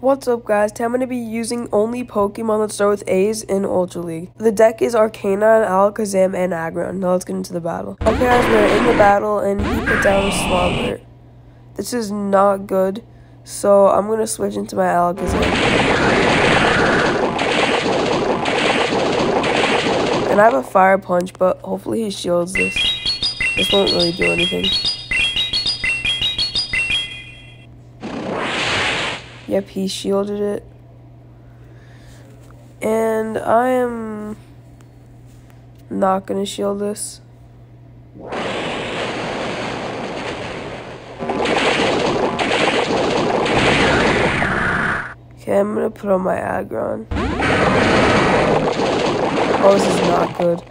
What's up guys, today I'm going to be using only Pokemon that start with A's in Ultra League. The deck is Arcanine, Alakazam, and Aggron. Now let's get into the battle. Okay guys, we're in the battle and he put down Swampert. This is not good, so I'm going to switch into my Alakazam. And I have a Fire Punch, but hopefully he shields this. This won't really do anything. Yep, he shielded it. And I am not going to shield this. Okay, I'm going to put on my Aggron. Oh, this is not good.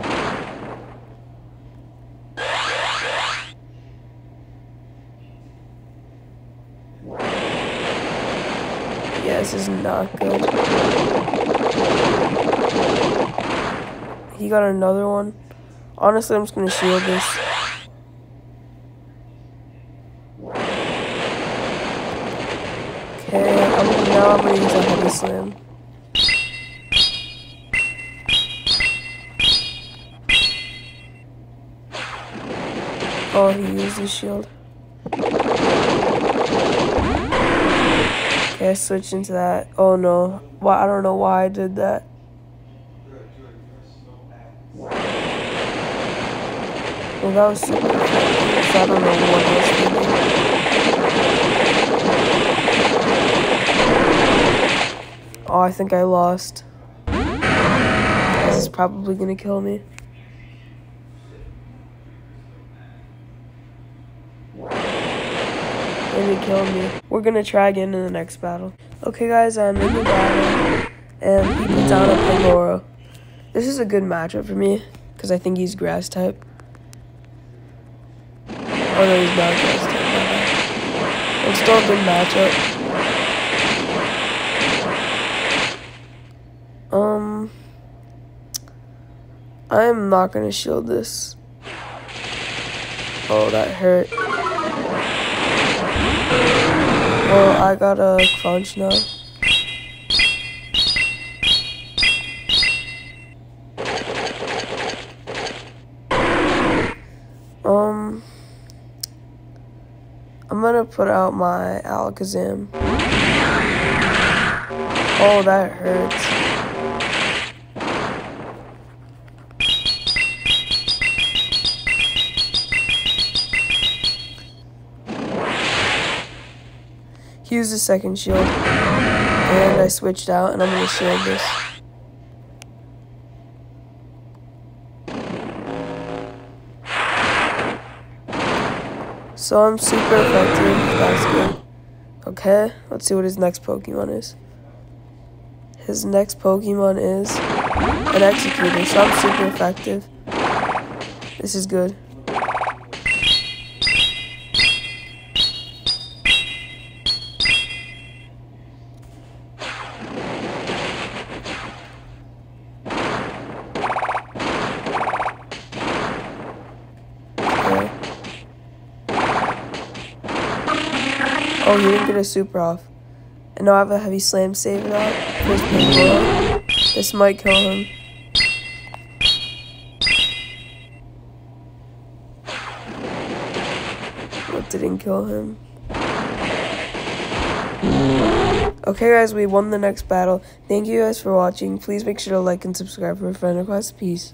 Yeah, this is not good. He got another one. Honestly, I'm just gonna shield this. Okay, I'm, now I'm gonna use a heavy slam. Oh, he used his shield. Okay, I switched into that. Oh no. Why I don't know why I did that. Well that was super effective, I don't know what. Oh, I think I lost. This is probably gonna kill me. And killed me. We're gonna try again in the next battle. Okay guys, I'm in the battle, and he put down a Pangoro. This is a good matchup for me, because I think he's grass type. Oh no, he's not grass type. It's still a good matchup. Um, I am not gonna shield this. Oh, that hurt. Well, I got a crunch now. Um, I'm gonna put out my Alakazam. Oh, that hurts. He used a second shield. And I switched out and I'm going to shield this. So I'm super effective. That's good. Okay, let's see what his next Pokemon is. His next Pokemon is an Exeggutor, so I'm super effective. This is good. Oh, he didn't get a super off. And now I have a heavy slam save out. This might kill him. What didn't kill him? Okay guys, we won the next battle. Thank you guys for watching. Please make sure to like and subscribe for a friend request. Peace.